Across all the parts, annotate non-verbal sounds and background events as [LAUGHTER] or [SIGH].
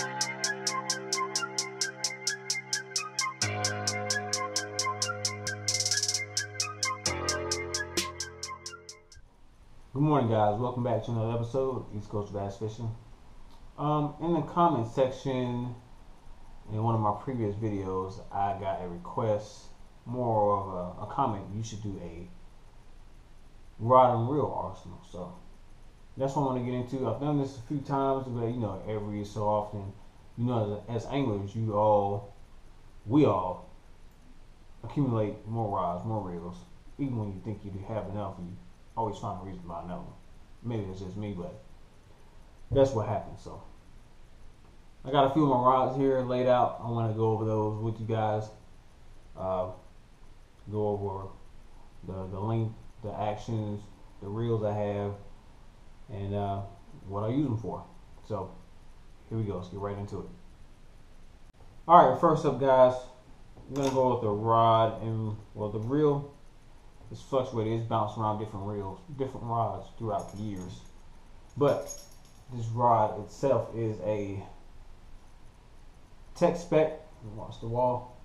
Good morning, guys. Welcome back to another episode of East Coast Bass Fishing. Um, in the comment section, in one of my previous videos, I got a request, more of a, a comment. You should do a rod and reel arsenal. So that's what I want to get into. I've done this a few times, but you know, every so often, you know, as, anglers, you all, we all accumulate more rods, more reels, even when you think you have enough. You always find a reason to buy another one. Maybe it's just me, but that's what happens. So I got a few of my rods here laid out. I want to go over those with you guys. Uh, go over the the length, the actions, the reels I have, and uh, what I use them for. So here we go. Let's get right into it. All right, first up, guys, I'm gonna go with the rod and well, the reel it's fluctuated. It's bounced around different reels, different rods throughout the years. But this rod itself is a Tech Spec. Watch the wall.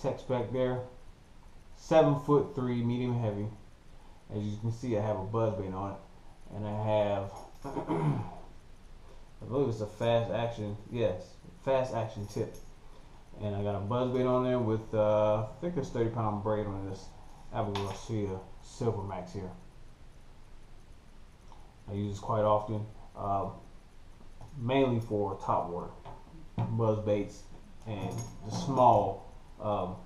Tech Spec there. Seven foot three, medium heavy. As you can see, I have a buzz bait on it, and I have. [CLEARS THROAT] I believe it's a fast action. Yes, fast action tip. And I got a buzz bait on there with uh, I think it's 30 pound braid on this Abu Garcia Silver Max here. I use this quite often, uh, mainly for top water, buzz baits, and the small um,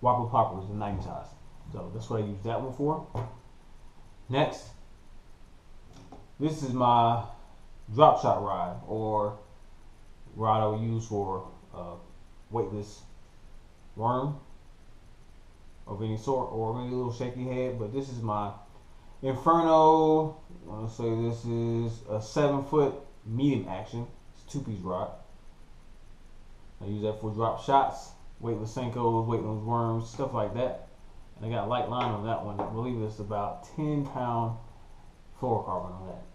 whopper poppers and 90 ties. So that's what I use that one for. Next, this is my drop shot rod or rod I would use for uh, weightless worm of any sort or maybe a little shaky head. But this is my Inferno. I want to say this is a seven foot medium action. It's two piece rod. I use that for drop shots, weightless Senkos, weightless worms, stuff like that. And I got light line on that one. I believe it's about 10 pound fluorocarbon on that.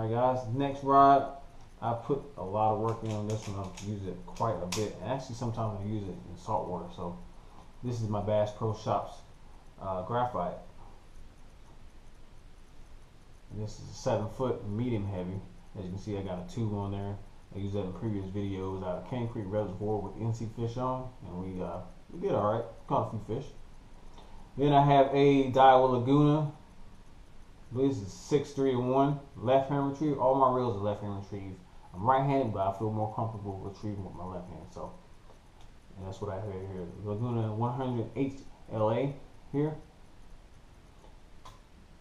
Alright guys, next rod, I put a lot of work in on this one. I've used it quite a bit. Actually sometimes I use it in salt water. So this is my Bass Pro Shops uh, graphite. And this is a seven foot medium heavy. As you can see, I got a tube on there. I used that in previous videos of Cane Creek Reservoir with NC fish on, and we uh, we did all right. Caught a few fish. Then I have a Daiwa Laguna. This is six three one left hand retrieve. All my reels are left hand retrieve. I'm right handed, but I feel more comfortable retrieving with my left hand. So and that's what I have here. Laguna 108 LA here.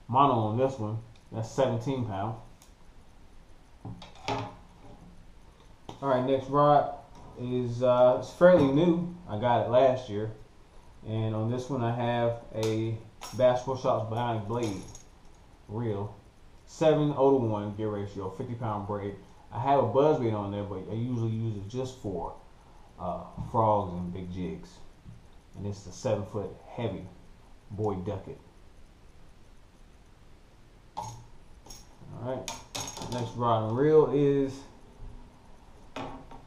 Mono on this one, that's 17 pound. All right, next rod is uh, it's fairly new. I got it last year, and on this one I have a Bass Pro Shops Bionic Blade reel, seven to one gear ratio, 50 pound braid. I have a buzz bait on there, but I usually use it just for uh, frogs and big jigs. And it's a seven foot heavy Boyd Duckett. Alright, next rod and reel is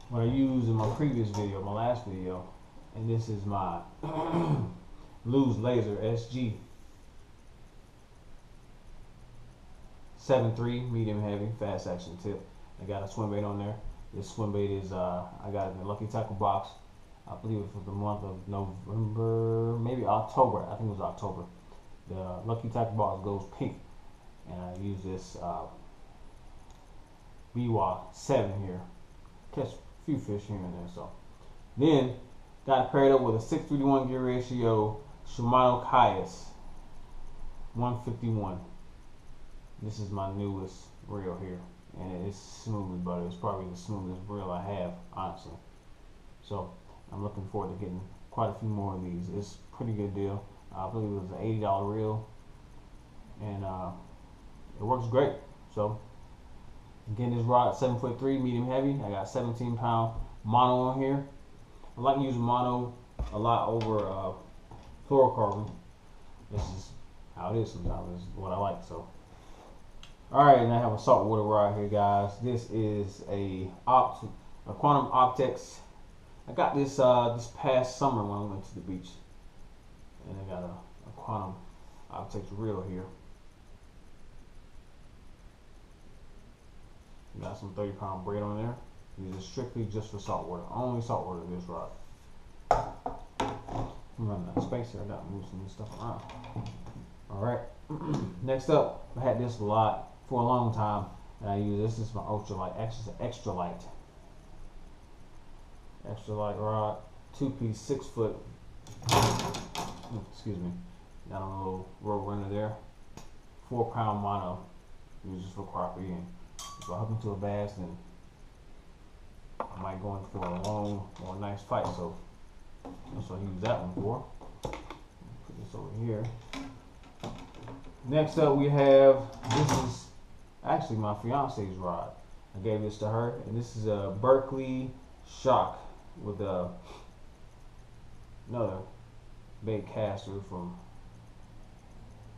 what I used in my previous video, my last video. And this is my [CLEARS THROAT] Lew's Laser SG 7.3 medium heavy fast action tip. I got a swim bait on there. This swim bait is, uh, I got it in the Lucky Tackle box. I believe it was the month of November, maybe October. I think it was October. The Lucky Tackle box goes pink. And I use this uh, BWA 7 here. Catch a few fish here and there. So Then, got paired up with a 631 gear ratio Shimano Caius 151. This is my newest reel here and it's smooth butter. It's probably the smoothest reel I have, honestly. So I'm looking forward to getting quite a few more of these. It's a pretty good deal. I believe it was an eighty dollar reel, and uh, it works great. So again, this rod seven foot three, medium heavy. I got 17 pound mono on here. I like using mono a lot over uh, fluorocarbon. This is how it is sometimes. Is what I like. So All right, and I have a saltwater rod here, guys. This is a opt a Quantum Optix. I got this uh, this past summer when I went to the beach, and I got a, a Quantum Optix reel here. Got some 30 pound braid on there. These are strictly just for saltwater. Only saltwater this rod. I'm running out of space here. I got to move some stuff around. Alright. [CLEARS THROAT] Next up, I had this lot for a long time. And I use this. is my ultralight. Actually, it's an extra light. Extra light rod. Two piece, six foot. Excuse me. Got a little Road Runner there. Four pound mono. Uses for crappie. And if I hook into a bass, then I might go in for a long or a nice fight. So that's what I use that one for. Put this over here. Next up, we have this is actually my fiance's rod. I gave this to her, and this is a Berkley Shock with a another bait caster from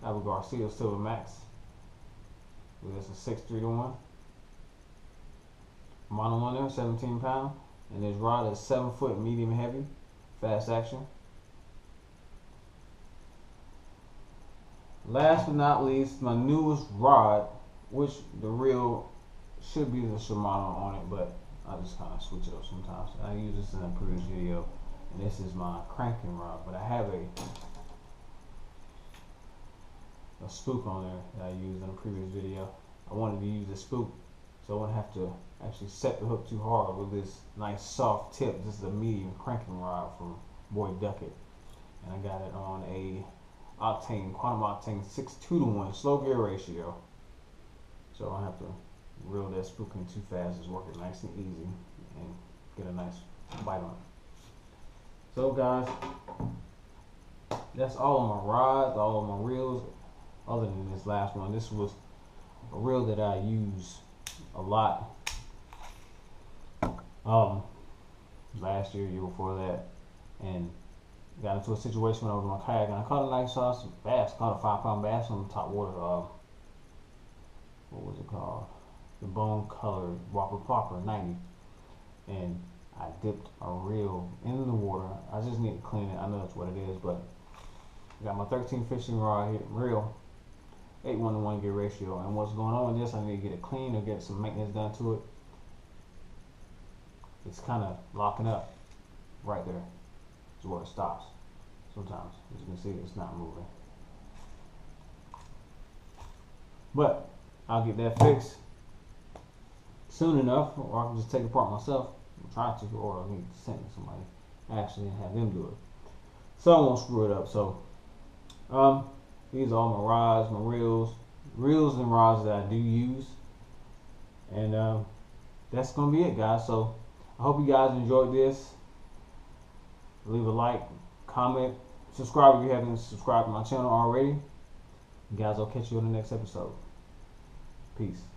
Abu Garcia Silver Max. This is six three to one. Mono on there, 17 pound, and this rod is seven foot, medium heavy, fast action. Last but not least, my newest rod, which the reel should be the Shimano on it, but I just kind of switch it up sometimes. I used this in a previous video, and this is my cranking rod, but I have a a spook on there that I used in a previous video. I wanted to use a spook so I wouldn't have to actually set the hook too hard with this nice soft tip. This is a medium cranking rod from Boyd Duckett. And I got it on a octane, quantum octane 6 2 to 1 slow gear ratio. So I have to reel that spook in too fast. It's working nice and easy and get a nice bite on it. So guys, that's all of my rods, all of my reels, other than this last one. This was a reel that I use a lot. Um, last year, year before that, and got into a situation over my kayak, and I caught a nice size bass. Caught a five pound bass on the top water. Uh, what was it called? The bone colored Whopper Popper 90, and I dipped a reel in the water. I just need to clean it. I know that's what it is, but I got my 13 fishing rod here, reel 8 1 to 1 gear ratio. And what's going on with this, I need to get it clean or get some maintenance done to it. It's kind of locking up right there. Is where it stops. Sometimes, as you can see, it's not moving. But I'll get that fixed soon enough, or I can just take it apart myself. I'm trying to, or I need to send somebody actually and have them do it. So I won't screw it up. So, um, these are all my rods, my reels, reels and rods that I do use. And um, that's going to be it, guys. So I hope you guys enjoyed this. Leave a like, comment, subscribe if you haven't subscribed to my channel already. You guys, I'll catch you on the next episode. Peace.